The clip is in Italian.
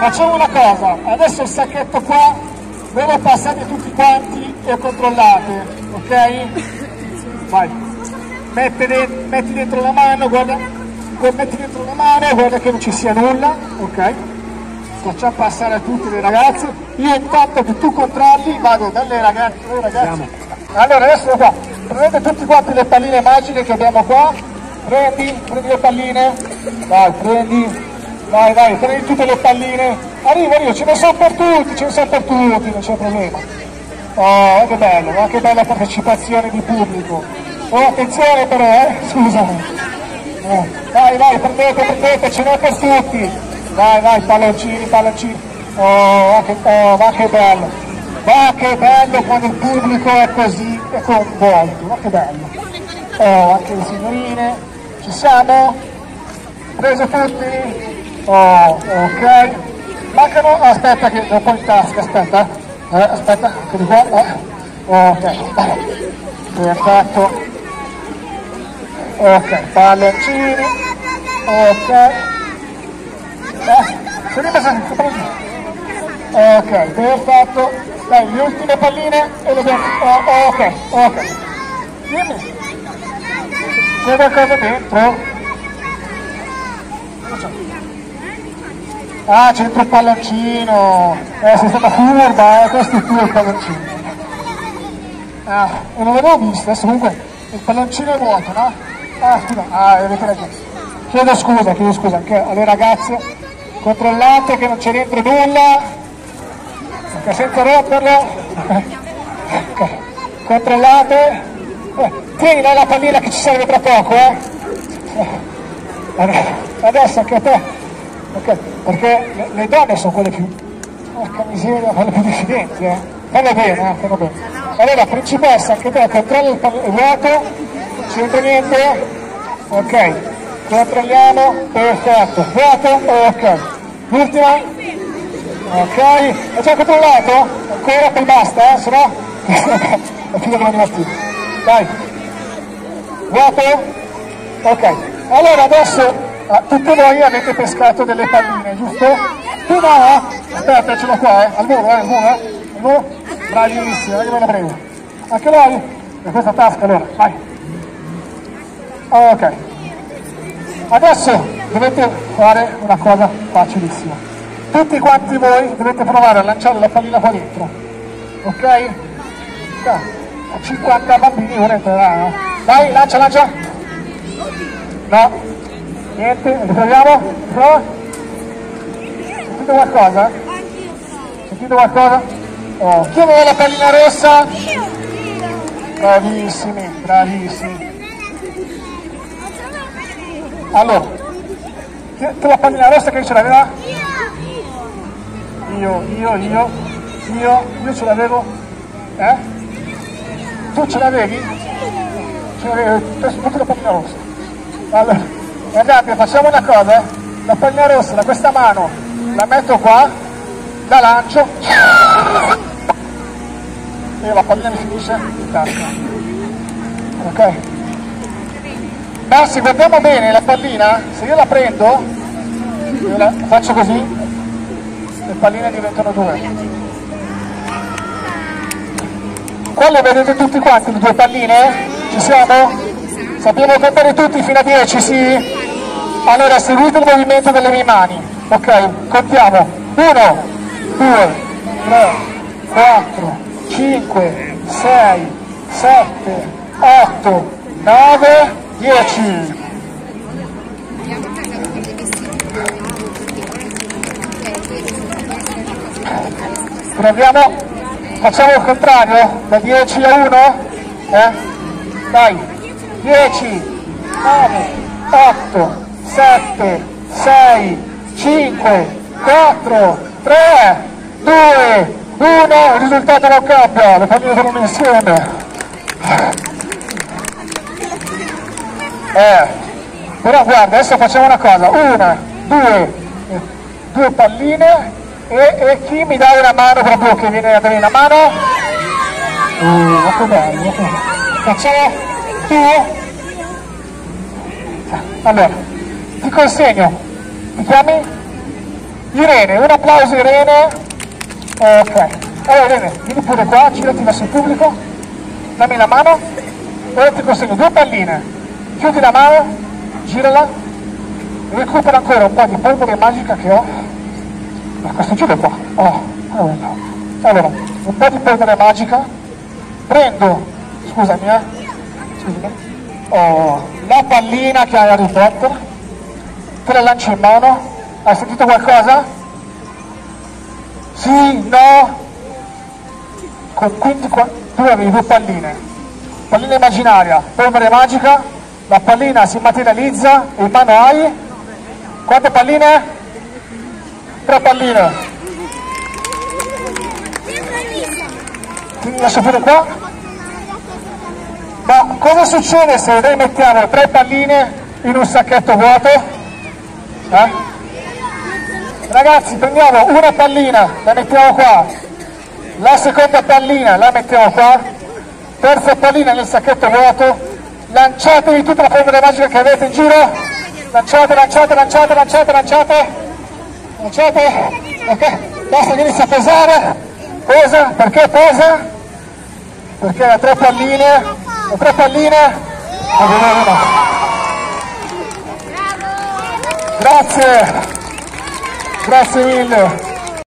facciamo una cosa, adesso il sacchetto qua, ve lo passate tutti quanti e controllate, ok? Vai, metti, de- metti dentro la mano, guarda, metti dentro la mano, guarda che non ci sia nulla, ok? Facciamo passare a tutte le ragazze, io intanto che tu controlli vado dalle ragazze, dalle ragazze. Allora adesso qua, prendete tutti quanti le palline magiche che abbiamo qua, prendi, prendi le palline, vai, prendi, vai, vai, prendi tutte le palline, arrivo, arrivo, ce ne sono per tutti, ce ne sono per tutti, non c'è problema. Oh, che bello, ma che bella partecipazione di pubblico. Oh, attenzione però, eh, scusami. Eh, vai, vai, prendete, prendete, ce n'è per tutti. Vai, vai, palloncini, palloncini. Oh, che, oh, ma che bello. Ma che bello quando il pubblico è così, è coinvolto, ma che bello. Oh, anche le signorine. Ci siamo? Preso tutti? Oh, ok. Mancano, aspetta che ho un po' in tasca, aspetta. Eh, aspetta, di qua. Eh. Ok, perfetto. Ok, palloncini. Ok. Eh, Ok, perfetto. Dai, le ultime palline e le abbiamo... Oh, ok, ok. Dimmi. C'è qualcosa dentro? Ah, il palloncino. Eh, sei stata furba, eh, questo è tuo il palloncino. Ah, e non l'avevo visto, adesso comunque il palloncino è vuoto, no? Ah, scusa, ah, avete ragione. Chiedo scusa, chiedo scusa anche alle ragazze, controllate che non c'è dentro nulla, ok, senza romperlo, controllate, eh, tieni la pallina che ci serve tra poco, eh. Eh, Adesso anche a te, ok, perché le, le donne sono quelle più, porca miseria, quelle più diffidenti, eh. Fanno bene, eh, fanno bene. Allora, principessa, anche te, controlla il, il vuoto, dentro niente, ok, controlliamo, perfetto, vuoto, ok, l'ultima, ok, hai già controllato? Ancora, poi basta, eh, se no, è figlio della mattina, dai, vuoto, ok, allora adesso ah, tutti voi avete pescato delle palline, giusto? Tu no, eh? aspetta, ce l'ho qua, eh, al volo, eh, al volo, eh, al volo, bravissimo, io me la prego, anche lei? E questa tasca allora, vai, ok, Adesso dovete fare una cosa facilissima. Tutti quanti voi dovete provare a lanciare la pallina qua dentro. Ok? Da, a 50 bambini entrerà, no? Dai, lancia, lancia. No. Niente, riproviamo? Prova. Sentite qualcosa? Sentite qualcosa? Oh, chi aveva la pallina rossa? Bravissimi, bravissimi. Allora, chi chi la pallina rossa che ce l'aveva? Io, io, io, io, io ce l'avevo? Eh? Tu ce l'avevi? Ce l'avevi, adesso tutti la pallina rossa. Allora, guardate, facciamo una cosa, eh? La pallina rossa da questa mano la metto qua, la lancio e la pallina mi finisce in tasca. Ok? Ma se guardiamo bene la pallina, se io la prendo, io la faccio così, le palline diventano due. Qua le vedete tutti quanti, le due palline? Ci siamo? Sappiamo contare tutti fino a 10, sì? Allora seguite il movimento delle mie mani. Ok, contiamo. 1, 2, 3, 4, 5, 6, 7, 8, 9, 10. Proviamo, facciamo il contrario, da 10 a 1, eh? Dai, 10, 9, 8, 7, 6, 5, 4, 3, 2, 1, il risultato non cambia, le famiglie sono insieme. Eh, però guarda, adesso facciamo una cosa, una, due, due palline e, e chi mi dà una mano proprio che viene a dare una mano? Uh, molto bello, bello. Facciamo tu? Allora, ti consegno, ti chiami? Irene, un applauso Irene. Ok. Allora Irene, vieni pure qua, girati verso il pubblico, dammi la mano, ora ti consegno due palline, chiudi la mano, girala, recupera ancora un po' di polvere magica che ho. Ma questo giro qua. Oh, allora, un po' di polvere magica, prendo, scusami eh, scusami, oh, la pallina che ha Harry Potter, te la lancio in mano, hai sentito qualcosa? Sì, no? Con, quindi tu avevi due palline, pallina immaginaria, polvere magica, la pallina si materializza, in mano hai? Quante palline? Tre palline. Ti lascio pure qua? Ma cosa succede se noi mettiamo tre palline in un sacchetto vuoto? Eh? Ragazzi prendiamo una pallina, la mettiamo qua, la seconda pallina la mettiamo qua, terza pallina nel sacchetto vuoto, lanciatevi tutta la polvere magica che avete in giro, lanciate, lanciate, lanciate, lanciate, lanciate, lanciate, ok, basta che inizia a pesare, pesa, perché pesa? Perché ha tre palline, ha tre palline, grazie. Grazie mille.